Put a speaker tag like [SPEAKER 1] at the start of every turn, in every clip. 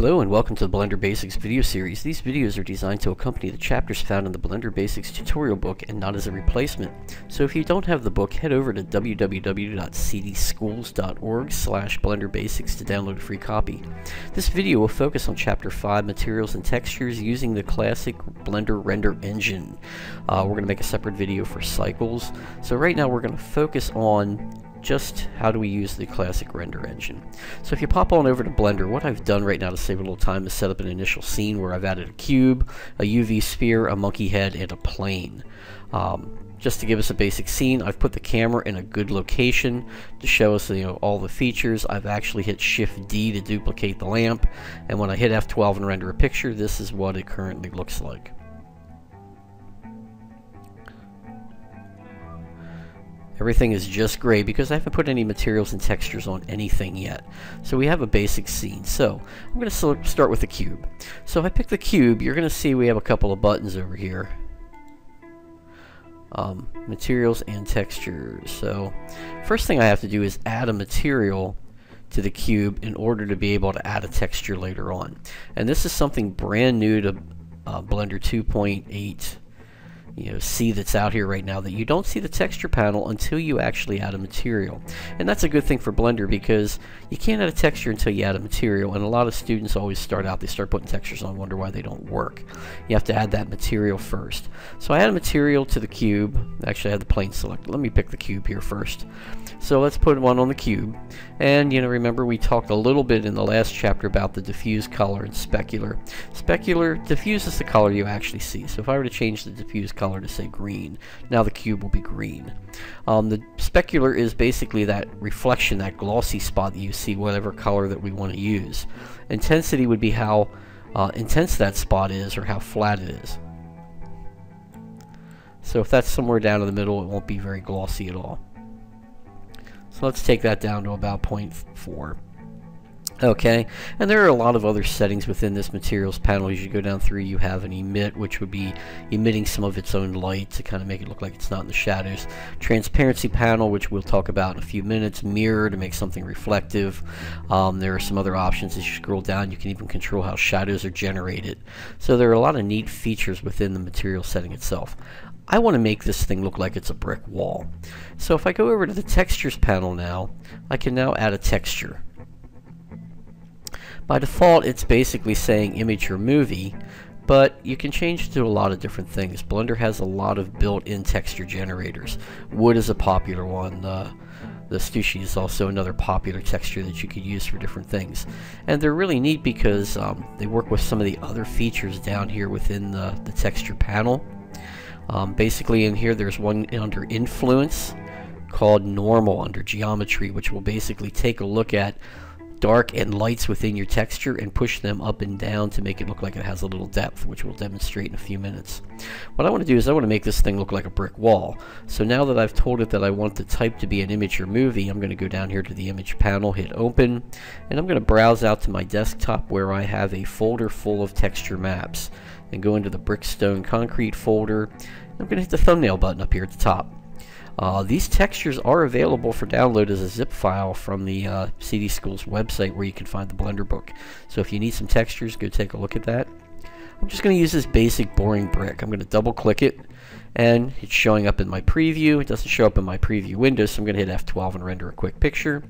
[SPEAKER 1] Hello and welcome to the Blender Basics video series. These videos are designed to accompany the chapters found in the Blender Basics tutorial book and not as a replacement. So if you don't have the book, head over to www.cdschools.org slash blenderbasics to download a free copy. This video will focus on Chapter 5, Materials and Textures using the classic Blender Render Engine. Uh, we're going to make a separate video for cycles. So right now we're going to focus on just how do we use the classic render engine. So if you pop on over to Blender, what I've done right now to save a little time is set up an initial scene where I've added a cube, a UV sphere, a monkey head, and a plane. Um, just to give us a basic scene, I've put the camera in a good location to show us you know, all the features. I've actually hit Shift D to duplicate the lamp, and when I hit F12 and render a picture, this is what it currently looks like. Everything is just gray because I haven't put any materials and textures on anything yet. So we have a basic scene. So I'm going to start with the cube. So if I pick the cube, you're going to see we have a couple of buttons over here. Um, materials and textures. So first thing I have to do is add a material to the cube in order to be able to add a texture later on. And this is something brand new to uh, Blender 2.8 you know, see that's out here right now that you don't see the texture panel until you actually add a material. And that's a good thing for Blender because you can't add a texture until you add a material and a lot of students always start out, they start putting textures on, wonder why they don't work. You have to add that material first. So I add a material to the cube, actually I had the plane selected. Let me pick the cube here first. So let's put one on the cube. And you know, remember we talked a little bit in the last chapter about the diffuse color and specular. Specular diffuses the color you actually see. So if I were to change the diffuse color to say green, now the cube will be green. Um, the specular is basically that reflection, that glossy spot that you see, whatever color that we want to use. Intensity would be how uh, intense that spot is or how flat it is. So if that's somewhere down in the middle, it won't be very glossy at all. So let's take that down to about 0.4. Okay, and there are a lot of other settings within this materials panel. As you go down through, you have an emit, which would be emitting some of its own light to kind of make it look like it's not in the shadows. Transparency panel, which we'll talk about in a few minutes. Mirror to make something reflective. Um, there are some other options as you scroll down. You can even control how shadows are generated. So there are a lot of neat features within the material setting itself. I want to make this thing look like it's a brick wall. So if I go over to the textures panel now, I can now add a texture. By default, it's basically saying image or movie, but you can change to a lot of different things. Blender has a lot of built-in texture generators. Wood is a popular one. The Stucci is also another popular texture that you could use for different things. And they're really neat because um, they work with some of the other features down here within the, the texture panel. Um, basically in here there's one under influence called normal under geometry which will basically take a look at dark and lights within your texture and push them up and down to make it look like it has a little depth, which we'll demonstrate in a few minutes. What I want to do is I want to make this thing look like a brick wall. So now that I've told it that I want the type to be an image or movie, I'm going to go down here to the image panel, hit open, and I'm going to browse out to my desktop where I have a folder full of texture maps. And go into the brickstone concrete folder. I'm going to hit the thumbnail button up here at the top. Uh, these textures are available for download as a zip file from the uh, CD Schools website where you can find the Blender book. So if you need some textures, go take a look at that. I'm just going to use this basic boring brick. I'm going to double click it and it's showing up in my preview. It doesn't show up in my preview window so I'm going to hit F12 and render a quick picture.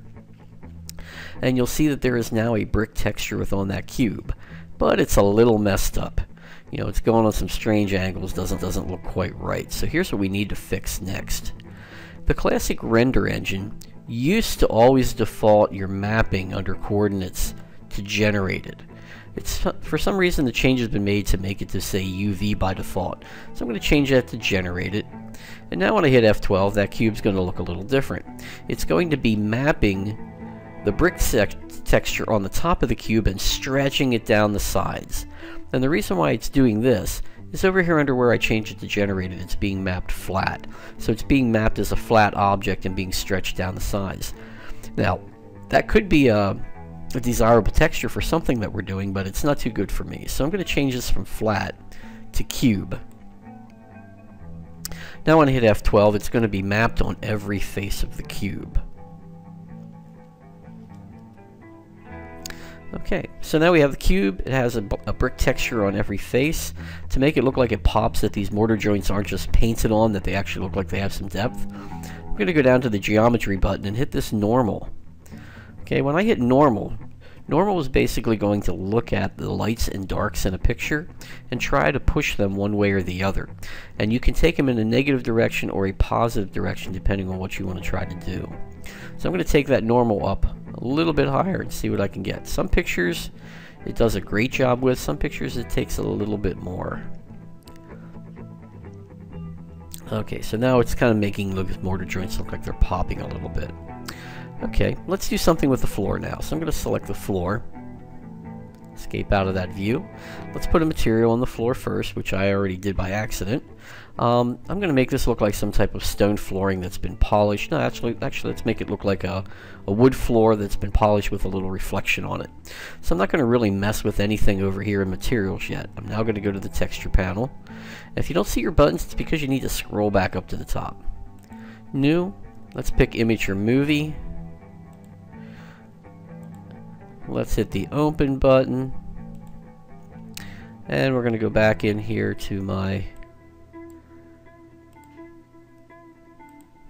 [SPEAKER 1] And you'll see that there is now a brick texture with within that cube. But it's a little messed up you know, it's going on some strange angles, doesn't doesn't look quite right. So here's what we need to fix next. The classic render engine used to always default your mapping under coordinates to generated. It's for some reason the change has been made to make it to say UV by default. So I'm going to change that to generate it. And now when I hit F12, that cube's going to look a little different. It's going to be mapping the brick texture on the top of the cube and stretching it down the sides. And the reason why it's doing this is over here under where I changed it to generated, it's being mapped flat. So it's being mapped as a flat object and being stretched down the sides. Now, that could be a, a desirable texture for something that we're doing, but it's not too good for me. So I'm going to change this from flat to cube. Now when I hit F12, it's going to be mapped on every face of the cube. Okay, so now we have the cube. It has a, a, brick texture on every face. To make it look like it pops, that these mortar joints aren't just painted on, that they actually look like they have some depth. I'm going to go down to the geometry button and hit this normal. Okay, when I hit normal, normal is basically going to look at the lights and darks in a picture and try to push them one way or the other. And you can take them in a negative direction or a positive direction depending on what you want to try to do. So I'm going to take that normal up a little bit higher and see what I can get. Some pictures it does a great job with, some pictures it takes a little bit more. Okay, so now it's kind of making the mortar joints look like they're popping a little bit. Okay, let's do something with the floor now. So I'm going to select the floor. Escape out of that view. Let's put a material on the floor first, which I already did by accident. Um, I'm going to make this look like some type of stone flooring that's been polished. No, actually, actually, let's make it look like a, a wood floor that's been polished with a little reflection on it. So I'm not going to really mess with anything over here in materials yet. I'm now going to go to the texture panel. if you don't see your buttons, it's because you need to scroll back up to the top. New. Let's pick image or movie. Let's hit the open button. And we're going to go back in here to my...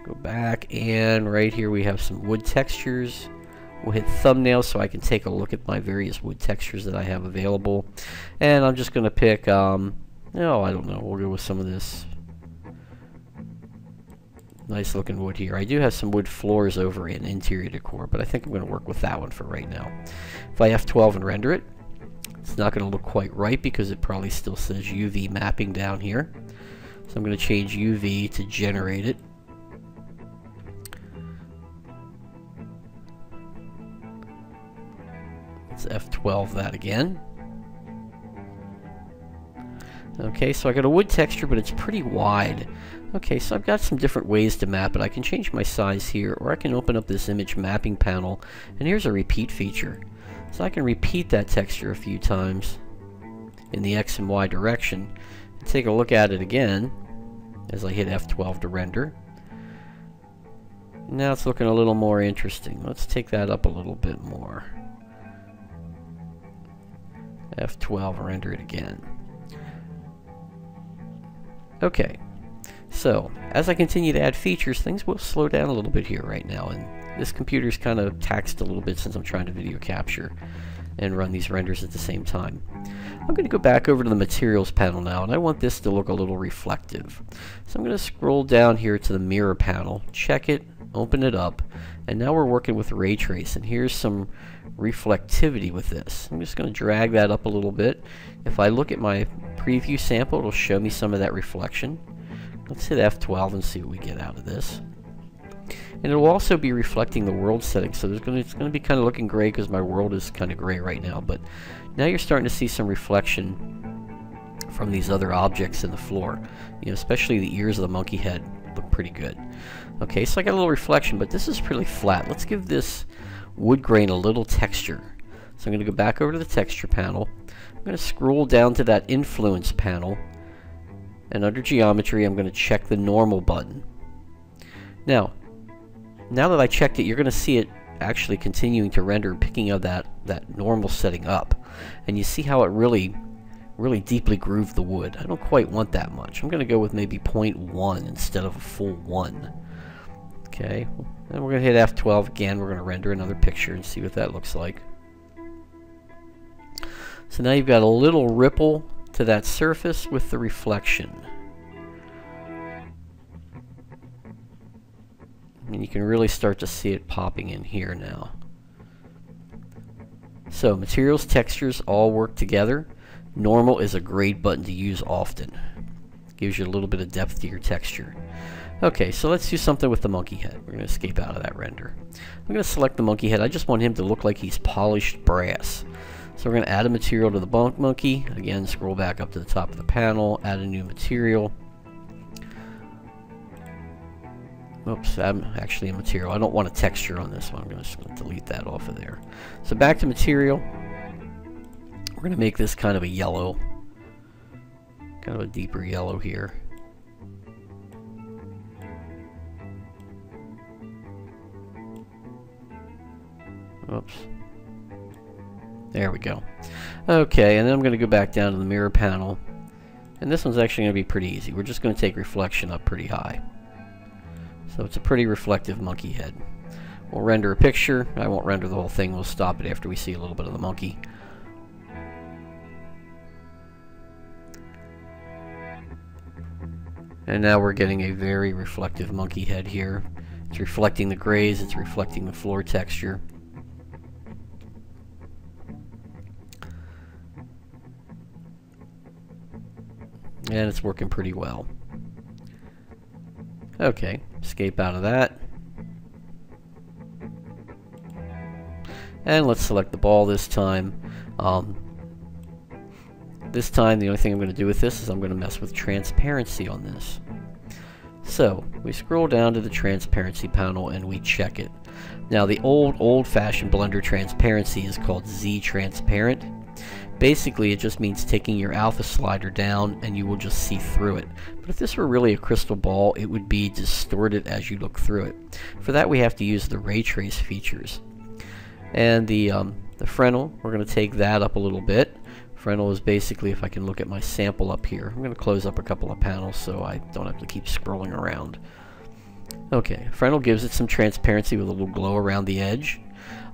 [SPEAKER 1] Go back and right here we have some wood textures. We'll hit thumbnail so I can take a look at my various wood textures that I have available. And I'm just going to pick, um, oh, I don't know, we'll go with some of this Nice looking wood here. I do have some wood floors over in interior decor, but I think I'm going to work with that one for right now. If I F12 and render it, it's not going to look quite right because it probably still says UV mapping down here. So I'm going to change UV to generate it. Let's F12 that again. Okay, so I got a wood texture, but it's pretty wide. Okay, so I've got some different ways to map it. I can change my size here, or I can open up this image mapping panel, and here's a repeat feature. So I can repeat that texture a few times in the X and Y direction, and take a look at it again as I hit F12 to render. Now it's looking a little more interesting. Let's take that up a little bit more. F12, render it again. Okay, so, as I continue to add features, things will slow down a little bit here right now, and this computer's kind of taxed a little bit since I'm trying to video capture and run these renders at the same time. I'm going to go back over to the materials panel now, and I want this to look a little reflective. So I'm going to scroll down here to the mirror panel, check it, open it up, and now we're working with ray trace, and here's some reflectivity with this. I'm just going to drag that up a little bit. If I look at my preview sample, it'll show me some of that reflection. Let's hit F12 and see what we get out of this. And it will also be reflecting the world setting, so there's gonna, it's going to be kind of looking gray because my world is kind of gray right now, but now you're starting to see some reflection from these other objects in the floor. You know, especially the ears of the monkey head look pretty good. Okay, so I got a little reflection, but this is pretty flat. Let's give this wood grain a little texture. So I'm going to go back over to the texture panel. I'm going to scroll down to that influence panel and under geometry I'm going to check the normal button. Now, now that I checked it, you're going to see it actually continuing to render, picking up that, that normal setting up. And you see how it really, really deeply grooved the wood. I don't quite want that much. I'm going to go with maybe 0.1 instead of a full 1. Okay, and we're going to hit F12 again. We're going to render another picture and see what that looks like. So now you've got a little ripple to that surface with the reflection. And you can really start to see it popping in here now. So materials, textures all work together. Normal is a great button to use often. Gives you a little bit of depth to your texture. Okay, so let's do something with the monkey head. We're going to escape out of that render. I'm going to select the monkey head. I just want him to look like he's polished brass. So we're going to add a material to the bunk monkey. Again, scroll back up to the top of the panel, add a new material. Oops, I'm actually a material. I don't want a texture on this one. I'm going to delete that off of there. So back to material. We're going to make this kind of a yellow. Kind of a deeper yellow here. Oops. There we go. Okay, and then I'm going to go back down to the mirror panel. And this one's actually going to be pretty easy. We're just going to take reflection up pretty high. So it's a pretty reflective monkey head. We'll render a picture. I won't render the whole thing. We'll stop it after we see a little bit of the monkey. And now we're getting a very reflective monkey head here. It's reflecting the grays, it's reflecting the floor texture. And it's working pretty well. Okay, escape out of that. And let's select the ball this time. Um, this time, the only thing I'm going to do with this is I'm going to mess with transparency on this. So, we scroll down to the transparency panel and we check it. Now, the old, old-fashioned Blender transparency is called Z-transparent. Basically, it just means taking your alpha slider down and you will just see through it. But if this were really a crystal ball, it would be distorted as you look through it. For that, we have to use the ray trace features. And the, um, the Fresnel, we're going to take that up a little bit. Fresnel is basically, if I can look at my sample up here, I'm going to close up a couple of panels so I don't have to keep scrolling around. Okay, Fresnel gives it some transparency with a little glow around the edge.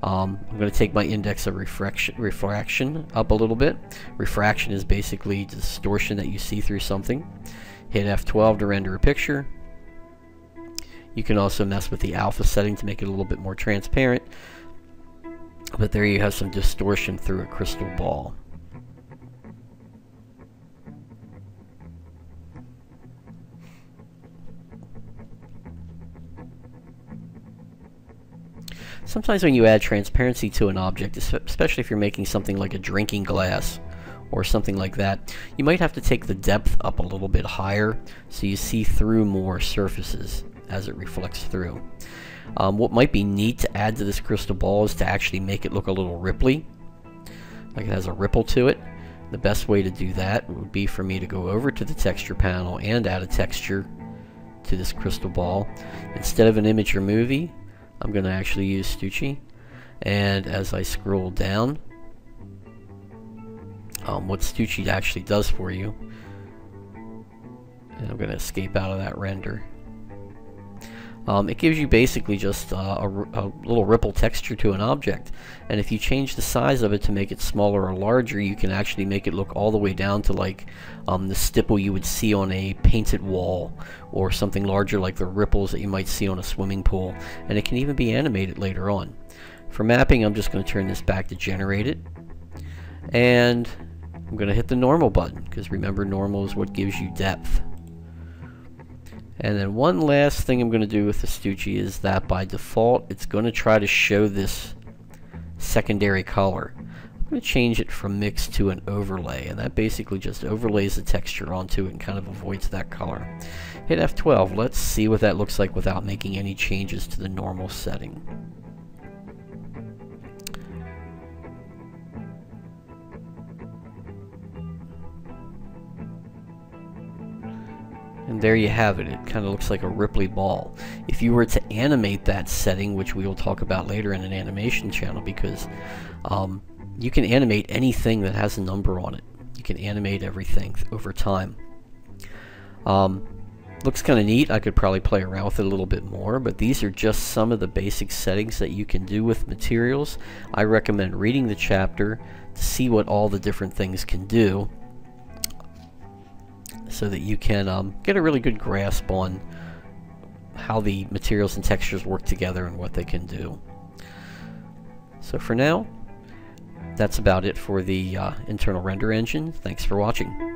[SPEAKER 1] Um, I'm going to take my index of refraction, refraction up a little bit. Refraction is basically distortion that you see through something. Hit F12 to render a picture. You can also mess with the alpha setting to make it a little bit more transparent. But there you have some distortion through a crystal ball. Sometimes when you add transparency to an object, especially if you're making something like a drinking glass or something like that, you might have to take the depth up a little bit higher so you see through more surfaces as it reflects through. Um, what might be neat to add to this crystal ball is to actually make it look a little ripply, like it has a ripple to it. The best way to do that would be for me to go over to the texture panel and add a texture to this crystal ball. Instead of an image or movie, I'm going to actually use Stucci. And as I scroll down, um, what Stucci actually does for you, and I'm going to escape out of that render. Um, it gives you basically just uh, a, a, little ripple texture to an object. And if you change the size of it to make it smaller or larger, you can actually make it look all the way down to like um, the stipple you would see on a painted wall or something larger like the ripples that you might see on a swimming pool. And it can even be animated later on. For mapping, I'm just going to turn this back to generate it. And I'm going to hit the normal button because remember normal is what gives you depth. And then one last thing I'm going to do with the Stucci is that by default it's going to try to show this secondary color. I'm going to change it from mix to an overlay and that basically just overlays the texture onto it and kind of avoids that color. Hit F12, let's see what that looks like without making any changes to the normal setting. And there you have it. It kind of looks like a ripply ball. If you were to animate that setting, which we will talk about later in an animation channel, because um, you can animate anything that has a number on it. You can animate everything over time. Um, looks kind of neat. I could probably play around with it a little bit more, but these are just some of the basic settings that you can do with materials. I recommend reading the chapter to see what all the different things can do so that you can um, get a really good grasp on how the materials and textures work together and what they can do. So for now, that's about it for the uh, internal render engine. Thanks for watching.